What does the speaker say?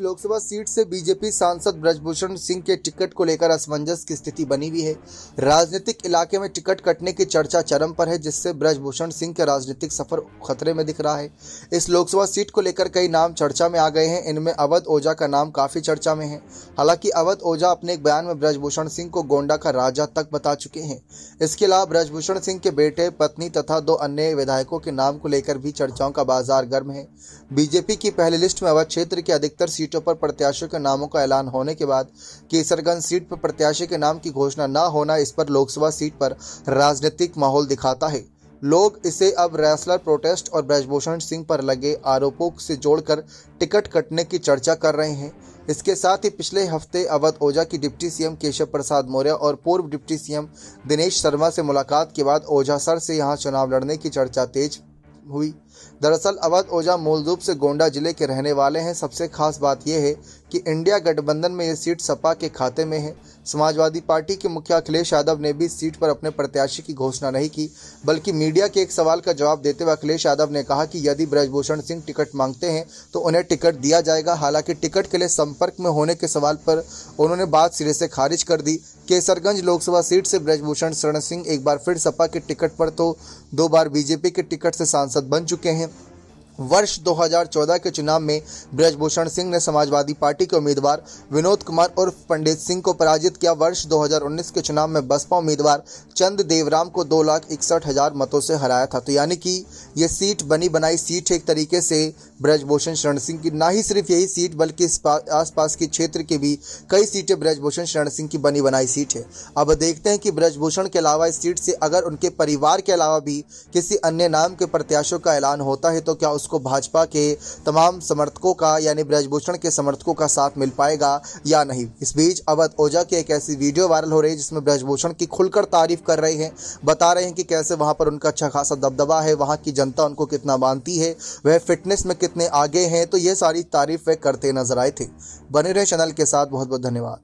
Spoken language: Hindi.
लोकसभा सीट से बीजेपी सांसद ब्रजभूषण सिंह के टिकट को लेकर असमंजस की स्थिति बनी हुई है। राजनीतिक इलाके में टिकट कटने की चर्चा चरम पर है, जिससे ब्रजभूषण सिंह का राजनीतिक सफ़र खतरे में दिख रहा है। इस लोकसभा सीट को लेकर कई नाम चर्चा में आ गए हैं। इनमें अवध ओझा का नाम काफ़ी चर्चा में है। हालाँकि अवध ओझा अपने एक बयान में ब्रजभूषण सिंह को गोंडा का राजा तक बता चुके हैं। इसके अलावा ब्रजभूषण सिंह के बेटे, पत्नी तथा दो अन्य विधायकों के नाम को लेकर भी चर्चाओं का बाज़ार गर्म है। बीजेपी की पहली लिस्ट में अवध क्षेत्र की अधिकतर सीटों पर प्रत्याशियों के नामों का ऐलान होने के बाद केसरगंज सीट पर प्रत्याशी के नाम की घोषणा न होना इस पर लोकसभा सीट पर राजनीतिक माहौल दिखाता है। लोग इसे अब रेसलर प्रोटेस्ट और ब्रजभूषण सिंह पर लगे आरोपों से जोड़कर टिकट कटने की चर्चा कर रहे हैं। इसके साथ ही पिछले हफ़्ते अवध ओझा की डिप्टी सीएम केशव प्रसाद मौर्य और पूर्व डिप्टी सीएम दिनेश शर्मा से मुलाकात के बाद ओझा सर से यहाँ चुनाव लड़ने की चर्चा तेज हुई। दरअसल, अवध ओझा मूल रूप से गोंडा ज़िले के रहने वाले हैं। सबसे खास बात यह है कि इंडिया गठबंधन में ये सीट सपा के खाते में है। समाजवादी पार्टी के मुखिया अखिलेश यादव ने भी सीट पर अपने प्रत्याशी की घोषणा नहीं की, बल्कि मीडिया के एक सवाल का जवाब देते हुए अखिलेश यादव ने कहा कि यदि ब्रजभूषण सिंह टिकट मांगते हैं तो उन्हें टिकट दिया जाएगा। हालाँकि टिकट के लिए संपर्क में होने के सवाल पर उन्होंने बात सिरे से खारिज कर दी। केसरगंज लोकसभा सीट से ब्रजभूषण शरण सिंह एक बार फिर सपा के टिकट पर तो दो बार बीजेपी के टिकट से सांसद बन चुके हैं। वर्ष 2014 के चुनाव में ब्रजभूषण सिंह ने समाजवादी पार्टी के उम्मीदवार विनोद कुमार उर्फ़ पंडित सिंह को पराजित किया। वर्ष 2019 के चुनाव में बसपा उम्मीदवार चंद देवराम को दो लाख इकसठ हज़ार मतों से हराया था। तो यानी कि ये सीट बनी बनाई सीट एक तरीके से ब्रजभूषण शरण सिंह की, ना ही सिर्फ़ यही सीट, बल्कि आसपास के क्षेत्र की भी कई सीटें ब्रजभूषण शरण सिंह की बनी बनाई सीट है। अब देखते हैं कि ब्रजभूषण के अलावा इस सीट से अगर उनके परिवार के अलावा भी किसी अन्य नाम के प्रत्याशियों का ऐलान होता है तो क्या उस उसको भाजपा के तमाम समर्थकों का, यानी ब्रजभूषण के समर्थकों का साथ मिल पाएगा या नहीं? इस बीच अवध ओझा की एक ऐसी वीडियो वायरल हो रही है जिसमें ब्रजभूषण की खुलकर तारीफ़ कर रहे हैं। बता रहे हैं कि कैसे वहाँ पर उनका अच्छा खासा दबदबा है, वहाँ की जनता उनको कितना मानती है, वह फिटनेस में कितने आगे हैं तो ये सारी तारीफ़ वे करते नज़र आए थे। बने रहे चैनल के साथ बहुत बहुत धन्यवाद।